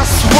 I swear